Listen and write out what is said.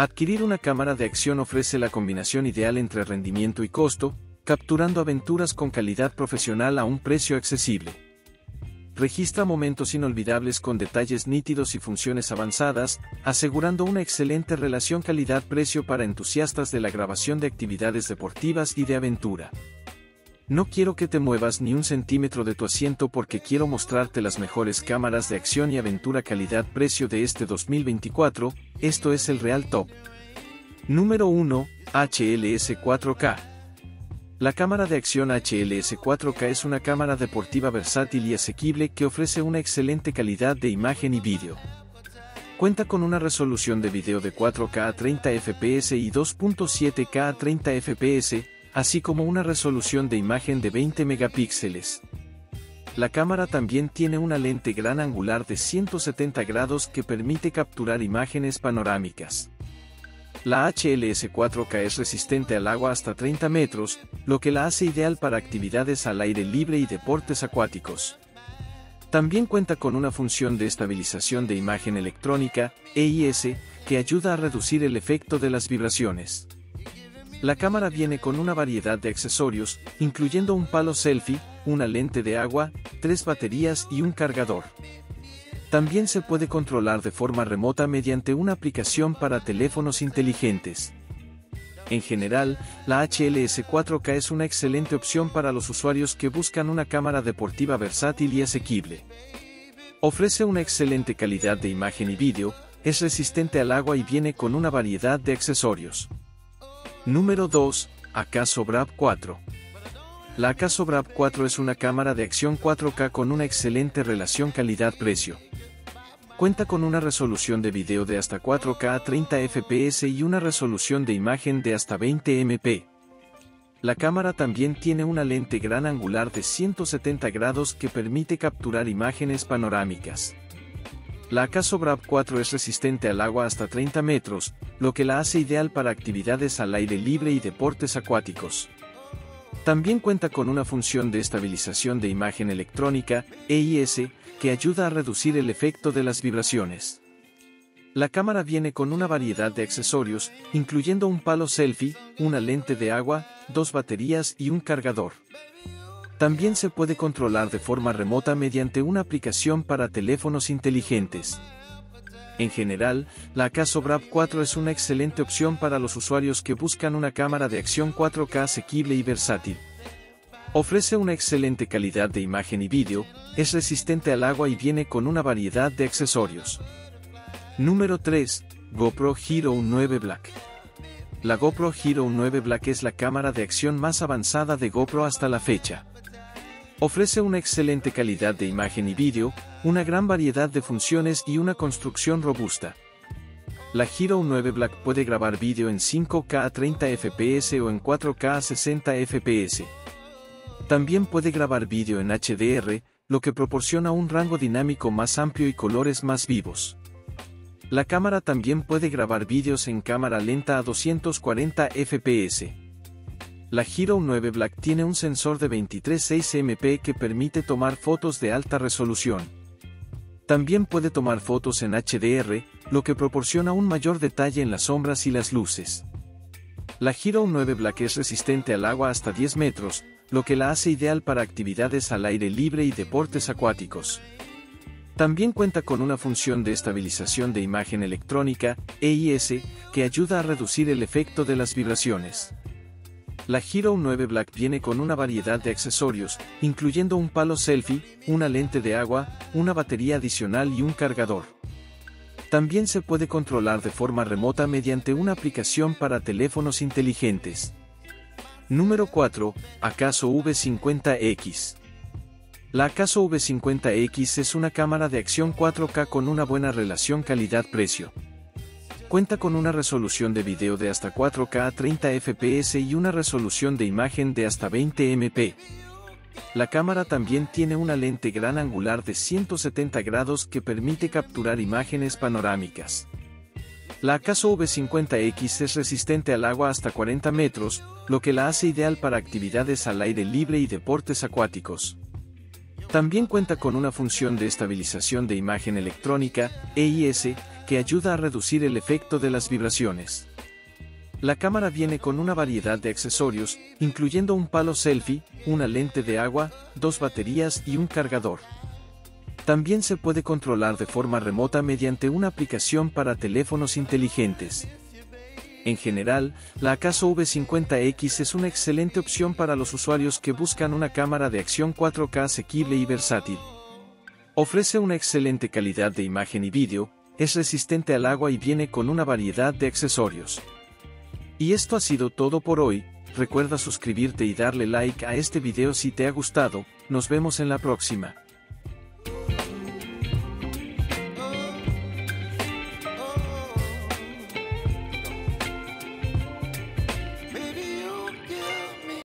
Adquirir una cámara de acción ofrece la combinación ideal entre rendimiento y costo, capturando aventuras con calidad profesional a un precio accesible. Registra momentos inolvidables con detalles nítidos y funciones avanzadas, asegurando una excelente relación calidad-precio para entusiastas de la grabación de actividades deportivas y de aventura. No quiero que te muevas ni un centímetro de tu asiento porque quiero mostrarte las mejores cámaras de acción y aventura calidad-precio de este 2024, esto es el Real Top. Número 1, HLS 4K. La cámara de acción HLS 4K es una cámara deportiva versátil y asequible que ofrece una excelente calidad de imagen y vídeo. Cuenta con una resolución de video de 4K a 30 fps y 2.7K a 30 fps, así como una resolución de imagen de 20 megapíxeles. La cámara también tiene una lente gran angular de 170 grados que permite capturar imágenes panorámicas. La HLS 4K es resistente al agua hasta 30 metros, lo que la hace ideal para actividades al aire libre y deportes acuáticos. También cuenta con una función de estabilización de imagen electrónica, EIS, que ayuda a reducir el efecto de las vibraciones. La cámara viene con una variedad de accesorios, incluyendo un palo selfie, una lente de agua, tres baterías y un cargador. También se puede controlar de forma remota mediante una aplicación para teléfonos inteligentes. En general, la HLS 4K es una excelente opción para los usuarios que buscan una cámara deportiva versátil y asequible. Ofrece una excelente calidad de imagen y vídeo, es resistente al agua y viene con una variedad de accesorios. Número 2. Acaso Brab 4. La Acaso Brab 4 es una cámara de acción 4K con una excelente relación calidad-precio. Cuenta con una resolución de video de hasta 4K a 30 fps y una resolución de imagen de hasta 20 MP. La cámara también tiene una lente gran angular de 170 grados que permite capturar imágenes panorámicas. La Acaso Brab 4 es resistente al agua hasta 30 metros, lo que la hace ideal para actividades al aire libre y deportes acuáticos. También cuenta con una función de estabilización de imagen electrónica, EIS, que ayuda a reducir el efecto de las vibraciones. La cámara viene con una variedad de accesorios, incluyendo un palo selfie, una lente de agua, dos baterías y un cargador. También se puede controlar de forma remota mediante una aplicación para teléfonos inteligentes. En general, la Acaso Brab 4 es una excelente opción para los usuarios que buscan una cámara de acción 4K asequible y versátil. Ofrece una excelente calidad de imagen y vídeo, es resistente al agua y viene con una variedad de accesorios. Número 3. GoPro Hero 9 Black. La GoPro Hero 9 Black es la cámara de acción más avanzada de GoPro hasta la fecha. Ofrece una excelente calidad de imagen y vídeo, una gran variedad de funciones y una construcción robusta. La Hero 9 Black puede grabar vídeo en 5K a 30 fps o en 4K a 60 fps. También puede grabar vídeo en HDR, lo que proporciona un rango dinámico más amplio y colores más vivos. La cámara también puede grabar vídeos en cámara lenta a 240 fps. La Hero 9 Black tiene un sensor de 23.6 MP que permite tomar fotos de alta resolución. También puede tomar fotos en HDR, lo que proporciona un mayor detalle en las sombras y las luces. La Hero 9 Black es resistente al agua hasta 10 metros, lo que la hace ideal para actividades al aire libre y deportes acuáticos. También cuenta con una función de estabilización de imagen electrónica, EIS, que ayuda a reducir el efecto de las vibraciones. La Hero 9 Black viene con una variedad de accesorios, incluyendo un palo selfie, una lente de agua, una batería adicional y un cargador. También se puede controlar de forma remota mediante una aplicación para teléfonos inteligentes. Número 4. Acaso V50X. La Acaso V50X es una cámara de acción 4K con una buena relación calidad-precio. Cuenta con una resolución de video de hasta 4K a 30 fps y una resolución de imagen de hasta 20 MP. La cámara también tiene una lente gran angular de 170 grados que permite capturar imágenes panorámicas. La Acaso V50X es resistente al agua hasta 40 metros, lo que la hace ideal para actividades al aire libre y deportes acuáticos. También cuenta con una función de estabilización de imagen electrónica, EIS, que ayuda a reducir el efecto de las vibraciones. La cámara viene con una variedad de accesorios, incluyendo un palo selfie, una lente de agua, dos baterías y un cargador. También se puede controlar de forma remota mediante una aplicación para teléfonos inteligentes. En general, la Acaso V50X es una excelente opción para los usuarios que buscan una cámara de acción 4K asequible y versátil. Ofrece una excelente calidad de imagen y vídeo, es resistente al agua y viene con una variedad de accesorios. Y esto ha sido todo por hoy, recuerda suscribirte y darle like a este video si te ha gustado, nos vemos en la próxima.